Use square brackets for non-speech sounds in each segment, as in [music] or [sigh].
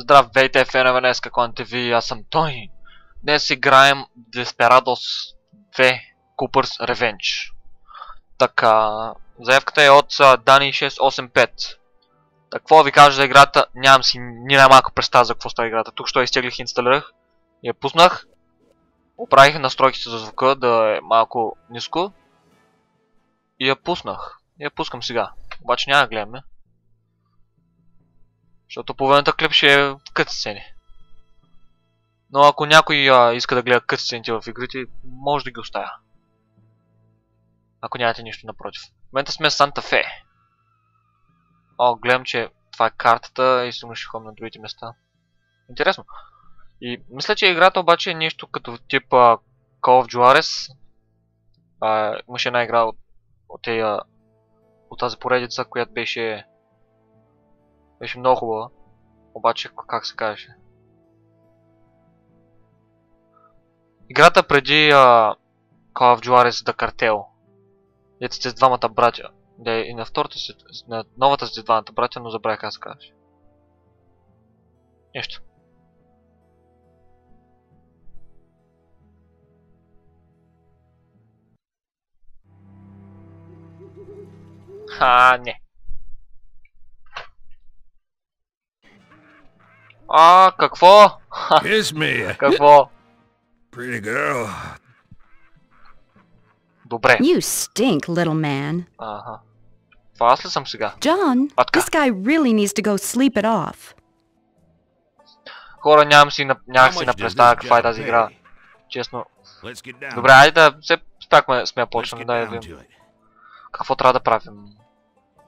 Здравейте, фенове днес, какво ви, аз съм Той. Днес играем Desperados 2 Cooper's Revenge. Така, заявката е от Дани 685. Так, какво ви кажа за играта? Нямам си ни най-малко представа за какво става играта. Тук що изтеглих, инсталирах и я пуснах. Оправих настройките за звука да е малко ниско. И я пуснах. Я пускам сега. Обаче няма да гледаме. Защото половината клип ще е кът сцени. Но ако някой а, иска да гледа кът сцените в игрите, може да ги оставя. Ако нямате нищо напротив. В момента сме Санта Фе. О, гледам, че това е картата и съм ще ходим на другите места. Интересно. И мисля, че играта обаче е нещо като тип а, Call of Juarez. А, имаше една игра от, от, от, от тази поредица, която беше беше много хубава. Обаче, как се казваше? Играта преди uh, Call of Juarez The Cartel. Ето сте с двамата братя. Да, и на втората си, на новата сте двамата братя, но забравя как се казваше. Нещо. Ха, не. А, какво? Kiss me. Какво? Pretty girl. Добре. You stink, little man. Аха. Това аз ли съм сега? John, this guy really needs to go sleep it off. Хора, нямам си, нямах си на представа this каква е тази игра. Честно. Let's get down. Добре, айде да все пак ме- сме почнали get да я down видим. to. Какво трябва да правим?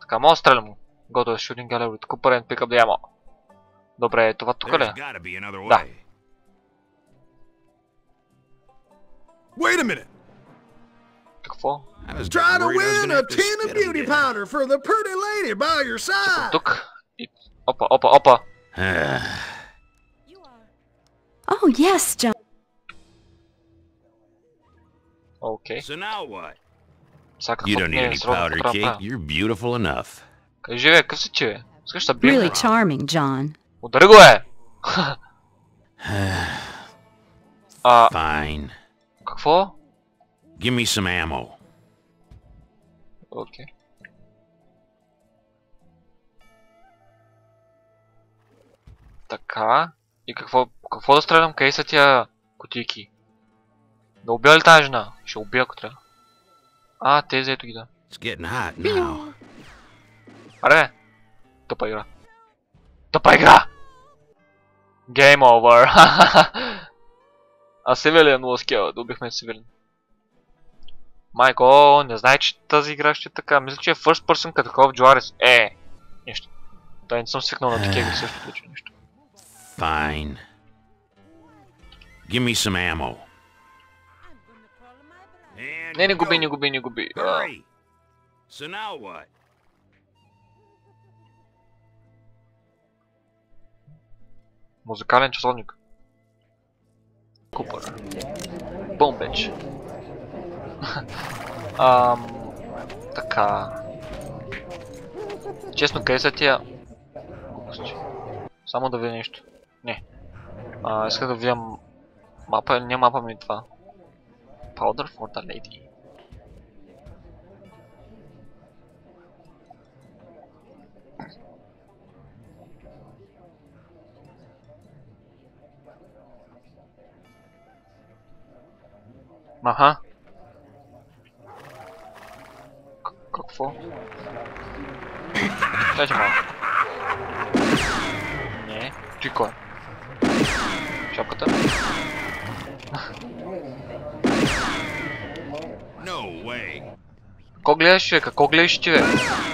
Така, мога да стрелям. Go to the shooting gallery with Cooper and pick up the ammo. Добре, това тук ли? There's е? gotta be another Да. way. Wait a minute. Какво? I was Try to worried I was win gonna a have to tin of spit on beauty dinner. powder for the pretty lady by your side. Тук. И... Опа, опа, опа. Oh, yes, John. Окей. So now what? Сега You какво don't ми need е any срок, powder, какво трябва да Kate. правя? You're beautiful enough. Кажи, бе, къв си ти, бе? Искаш да бием? Really charming, John. Удари го, е! [sighs] А, Fine. какво? Give me some ammo. Окей. Така. И какво, какво да стрелям? Къде са тия кутийки? Да убия ли тази жена? Ще убия, ако трябва. А, тези ето ги да. It's getting hot now. Аре. Тъпа игра. Тъпа игра! Game over! [laughs] а Севилен was killed. Убихме Севилен. Майко, не знае, че тази игра ще е така. Мисля, че е first person като Call of Juarez. Е, нищо. Той не съм свикнал на такива игри също случва нещо. Fine. Give me some ammo. Не, не губи, не губи, не губи. Hurry. So now what? Музикален часовник. Купър. Бомбеч. [laughs] Ам, така. Честно, къде са тия... Глупости. Само да видя нещо. Не. А, исках да видя мапа, не мапа ми това. Powder for the lady. Аха. К- Какво? Дайте малко. Не. Ти кой? Шапката? No way. Какво гледаш, човек? Какво гледаш ти, бе?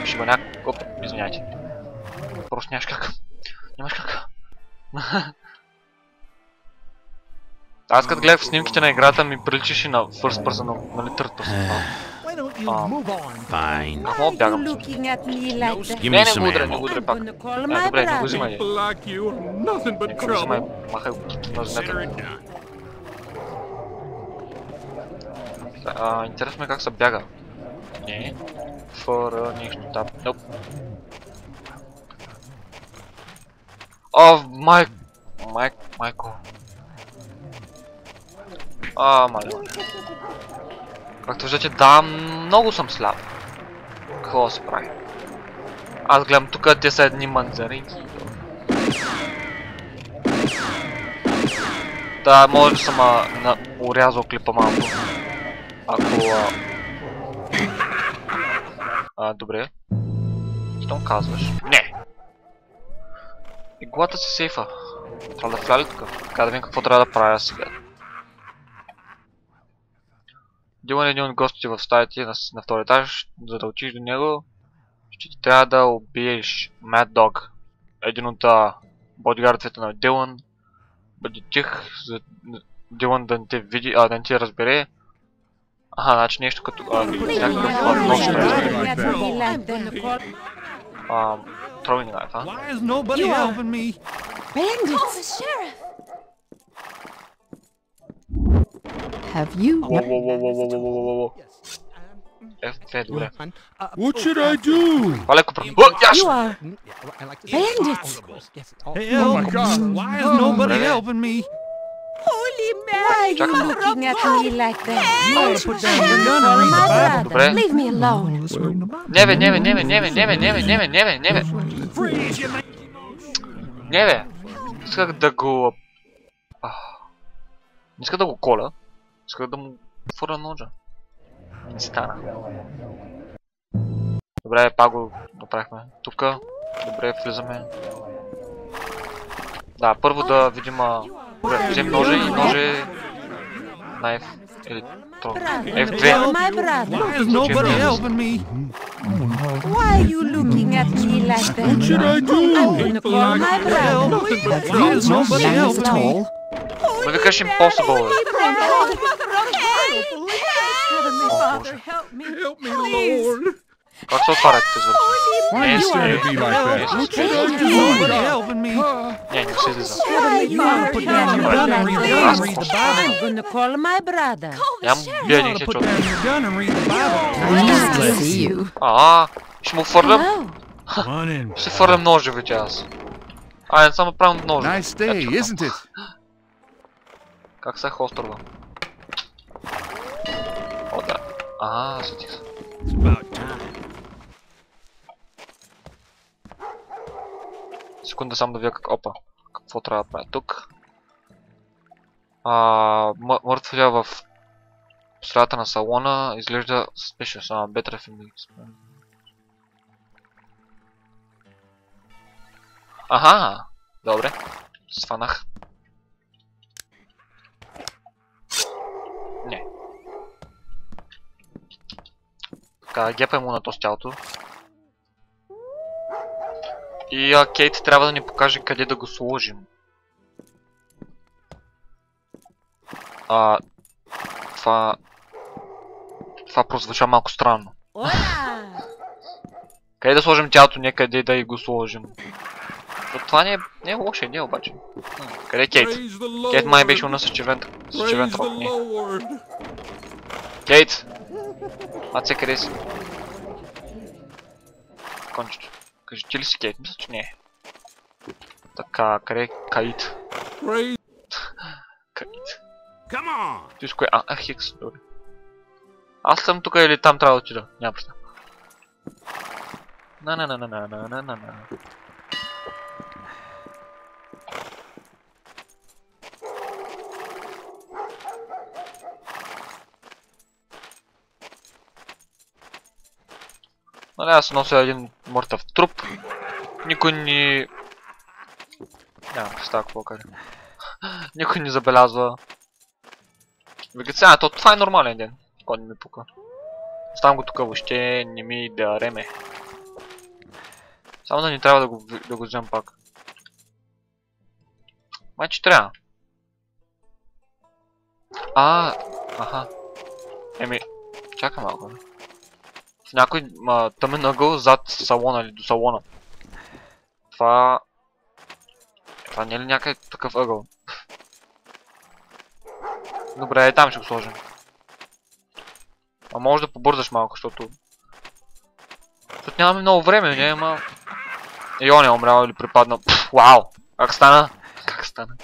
Ще някакво... Оп, извиняйте. Просто нямаш как. Нямаш как. Аз като гледах снимките на играта ми приличаше на First Person, нали Third Person. Fine. Какво бягам? Не, не го удря, не го удря пак. Не, добре, не го взимай. Не го взимай, махай го на земята. Интересно е как се бяга. Не. Фър, нещо там. Nope. О, майк... Майк... Майко... А, мале. Както виждате, да, много съм слаб. Какво се прави? Аз гледам тук, те са едни манзаринки. Да, може да съм а, на... урязал клипа малко. Ако... А... а добре. Щом казваш? Не! Иглата се сейфа. Трябва да вляли тук. Така да видим какво трябва да правя сега. Дилан е един от гостите в стаите на, на втори етаж. За да отидеш до него, ще ти трябва да убиеш Mad Dog. Един от бодигардите на Дилан. Бъди тих, за Дилан да не те види, а да не те разбере. Аха, значи нещо като а, някакъв а, нож ще разбере. А, throwing knife, а? Why is nobody You are- helping me? Bandits! Have you? Воу, воу, воу, воу, воу, воу, воу, воу. F2, добре. What should I do? Това леко прави. О, яш! You are bandits! Hell, Oh my God. Why is nobody Добре. helping me? Why are you Чакай. looking at me like that? You ought to put down your gun and read the Bible. Добре. Leave me alone. Не бе, не бе, не бе, не бе, не бе, не бе, не бе, не бе, не бе. Freeze, you Не бе. Исках да го... а, Не исках да го коля. Szkoda da mu fura noża. Nic stara. Добре, пак го направихме. Тук. Добре, влизаме. Да, първо да видим... Добре, взем ножи и ножи... На F... Или... То. F2. Why are you looking at me like that? What should I do? I will call my brother. There's nobody else at all. Maybe because impossible. Help me, help me, Lord. Got so far activism. Why are you trying to be like that? What should I do? You're helping me. Yeah, you see this. You want to put down your gun and read the Bible. Read the Bible. I'm going to call my brother. Yeah, I'm yeah, you put down your gun and read the Bible. Nice to see you. Ah, шму форлем. Шму форлем ножи вытяс. А, я сам прям ножи. Nice day, isn't it? [gasps] [gasps] [gasps] Как се острова? О, да. А, сетих се. Секунда само да видя как... Опа. Какво трябва да правя тук? А, мъртвия в средата на салона изглежда suspicious. А, better explain. Аха! Добре. Сванах. Така, гепай му на то с тялото. И а, Кейт трябва да ни покаже къде да го сложим. А, това... Това прозвуча малко странно. Къде да сложим тялото, не къде да и го сложим. Но това не е, не е лоша идея обаче. Къде е Кейт? Кейт май беше уна с червен, с червен трок. Кейт! Аце, къде си? Кончето. Кажи, ти ли си Кейт? Мисля, че не е. Така, къде е Каит? Каит. Ти с кое? А, а, Хикс, добре. Аз съм тук или там трябва да отида? Няма представа. На на на на на на на на на Нали аз нося един мъртъв труп. Никой ни... Няма представа какво кажа. [laughs] Никой не забелязва. Вегетариан, то това е нормален ден. Кой не ми пука. Оставам го тук въобще, не ми да реме. Само да ни трябва да го, да го вземем пак. Май че трябва. А, аха. Еми, чакай малко. В някой ма, тъмен ъгъл зад салона или до салона. Това... Това не е ли някъде такъв ъгъл? Добре, е, там ще го сложим. А може да побързаш малко, защото... Защото нямаме много време, не, ама... Йон е умрял или припаднал. Пф, вау! Как стана? Как стана?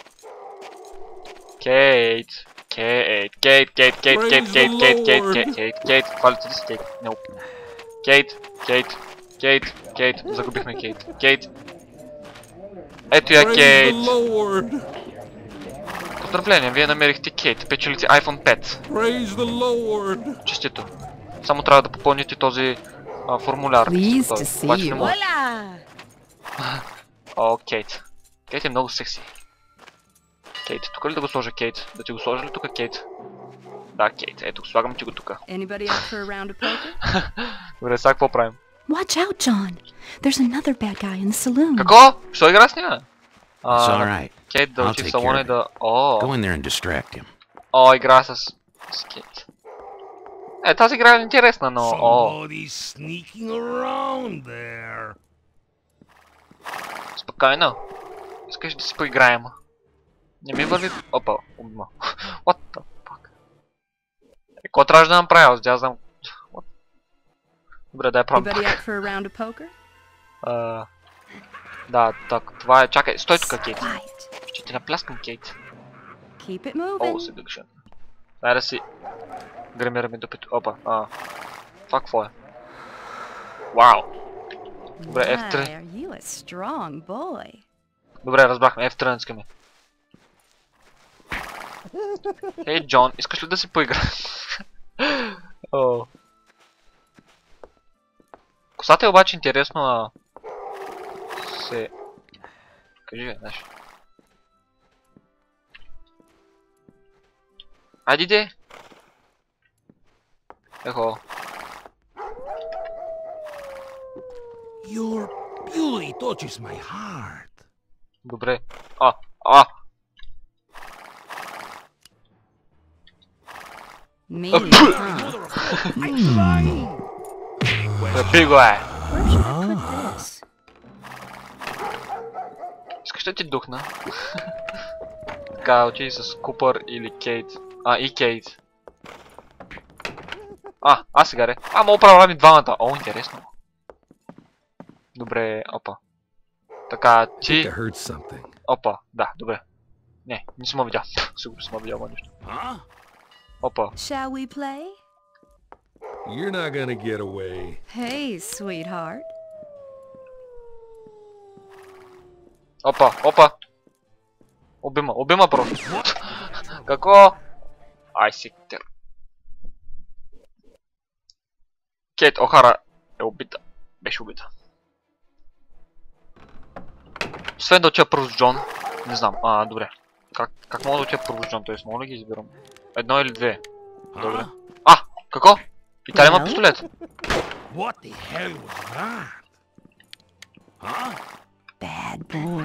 Кейт. Кейт. Кейт, Кейт, Кейт, Кейт, Praise Кейт, the Кейт, Кейт, Lord. Кейт, Кейт, Кейт. Хвалите ли си Кейт? Nope. Кейт, Кейт, Кейт, Кейт. Загубихме Кейт. Кейт. Ето я Кейт. Lord. Поздравления, вие намерихте Кейт. Печелите iPhone 5. Praise the Lord. Честито. Само трябва да попълните този а, формуляр. Обаче не. Voila! О, Кейт. Кейт е много секси. Кейт, тук ли да го сложа Кейт? Да ти го сложа ли тук Кейт? Да, Кейт. Ето, слагам ти го тук. Anybody up for a round of poker? [laughs] Добре, сега какво правим? Watch out, John. There's another bad guy in the saloon. Какво? Що игра с нея? It's А, all right. Кейт да I'll учи в take салона care и of да... О, Go in there and distract him. о, игра с... с Кейт. Е, тази игра е интересна, но... О, Somebody's sneaking around there. спокойно. Искаш да си поиграем. Не ми върви... Опа, ума. [laughs] What the Е, какво трябваше да направя? Аз знам... Добре, дай пак. А, Да, так, това е... Чакай, стой тук, Кейт. Ще ти напляскам, Кейт. О, се дъгша. Дай да си... Гримираме допито. Опа, а... Това какво е? Вау! Добре, My, F3. are you a strong boy? Добре, разбрахме. F3 натискаме. Ей, Джон, искаш ли да си поиграем? О. Косата е обаче интересно, а... Се... Кажи, бе, знаеш. Айди де! Ехо. Your beauty touches my heart. Добре. А, а! Е! Where should I put this? Искаш да ти духна? [laughs] така, отиди с Купър или Кейт. А, и Кейт. А, аз сега ре. А, мога правим двамата. О, интересно. Добре, опа. Така, ти... I heard something. Опа, да, добре. Не, не съм видял. [laughs] Сигурно съм видял нищо. Опа. Shall we play? You're not gonna get away. Hey, sweetheart. Опа, опа. Обима, обима просто. [laughs] Какво? Ай. Кейт Охара е убита. Беше убита. Освен да отида първо с Джон. Не знам. А, добре. Как, как мога да отида първо с Джон? Тоест, мога да ги избирам? Едно или две? Huh? А, какво? Италия има пистолет. What the hell was that? Huh? Bad boy.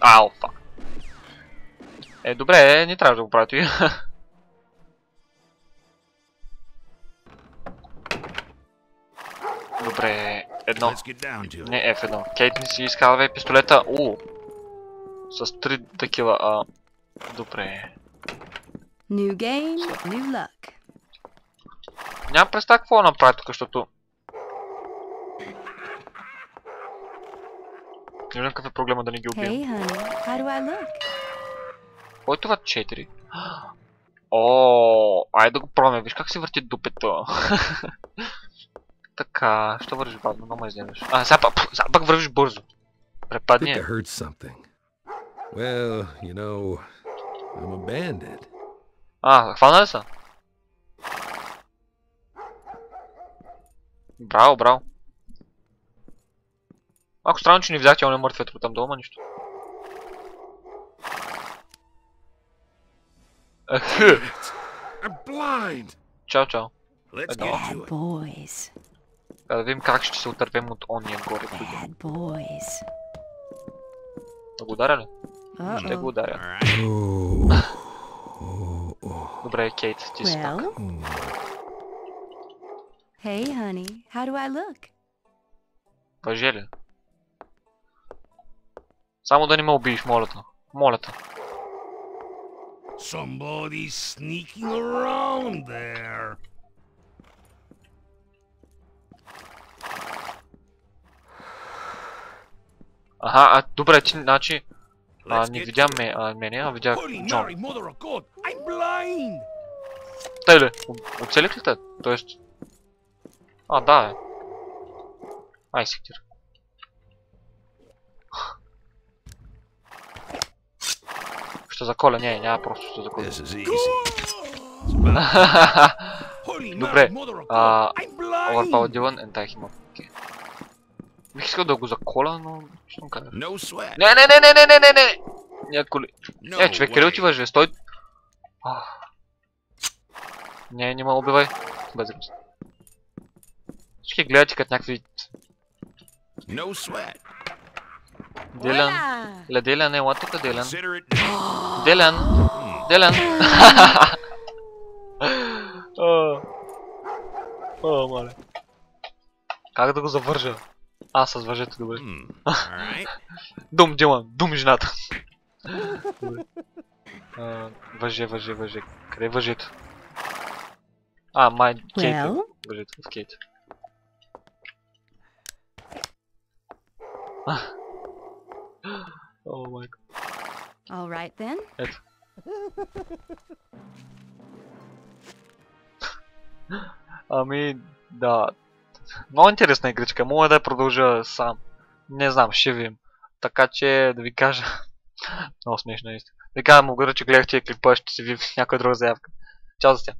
Ау, фак. Е, добре, не трябва да го правя той. добре, едно. Не, F1. Кейт не си изкарва пистолета. У. С три такива. А... Добре. New game, new luck. Нямам представа какво да направя тук, защото... Не знам какъв е проблема да не ги убия. Hey, honey, how do I look? Кой е това 4? [gasps] О, айде да го пробваме. Виж как се върти дупето. [laughs] така, що вървиш бавно? Много ме изнемеш. А, сега пак, сега пак вървиш бързо. Препадни. Well, you know, I'm a bandit. А, хвана ли са? Браво, браво. Ако странно, че не взяхте он е мъртвето там долу, ама нищо. Ахы. I'm blind. Чао, чао. Let's Едно. get Bad to it. boys. Сега да видим как ще се отървем от ония горе. туди. Bad boys. Да го ударя ли? Ще го Uh-oh. ударя. All right. Oh. Oh, oh. Добре, Кейт, ти си пак. Well, hey, honey, how do I look? Въже ли? Само да не ме убиеш, моля те. Моля те. Somebody's sneaking around there. Аха, а, добре, ти, значи, а, Let's не get видя to it. ме, а, мене, а видях Holy Джон. Mary, mother of God! I'm blind! Тъй ли? О- Оцелих ли те? Тоест... А, да, е. Ай, сектир. Ще заколя, не, няма просто ще заколя. This is easy. Holy Добре, Mary, mother of а, God! I'm blind! Overpower Dylan and die him up. Окей. Бих искал да го заколя, но... Му кажа. No sweat. Не, не, не, не, не, не, не, не! Ли... No Е, човек, къде отиваш, бе? Стой! Ах. Не, не ме убивай. Без ръст. Всички гледате като някакви... No sweat. Делян. Ле, Делян, ела тук, Делян. Делян. Hmm. Делян. [laughs] О, О, мале. Как да го завържа? А, с въжето, добре. Hmm. [laughs] Alright. Дум, Дилан, дум жената. [laughs] А, Въже, въже, въже. Къде е въжето? А, май, Кейт. е Well? Въжето в Кейт. [laughs] О, майко. All right then. Ето. Ами, да. Много интересна игричка. Мога да я продължа сам. Не знам, ще видим. Така че да ви кажа. [laughs] Много смешно е. Да ви кажа, мога че гледахте клипа, ще си ви някоя друга заявка. Чао за сега.